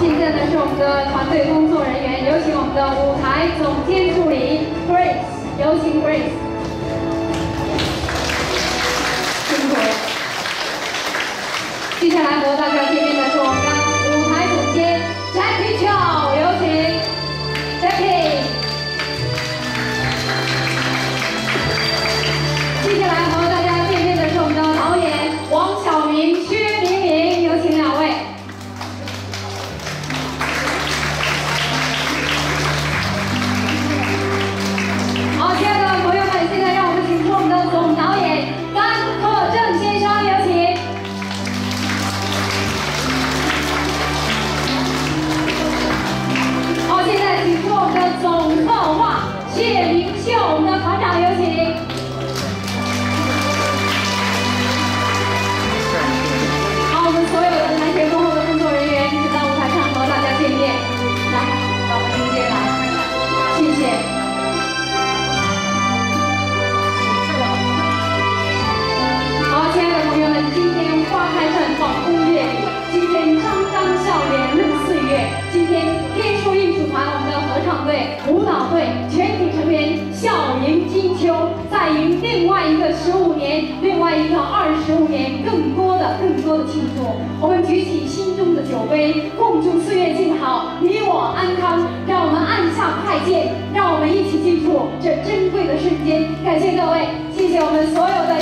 现在呢是我们的团队工作人员，有请我们的舞台总监助理 Grace，有请 Grace。辛苦了。接下来和大家见面全体成员笑迎金秋，再迎另外一个十五年，另外一个二十五年，更多的、更多的庆祝。我们举起心中的酒杯，共祝岁月静好，你我安康。让我们按下快键，让我们一起记住这珍贵的瞬间。感谢各位，谢谢我们所有的，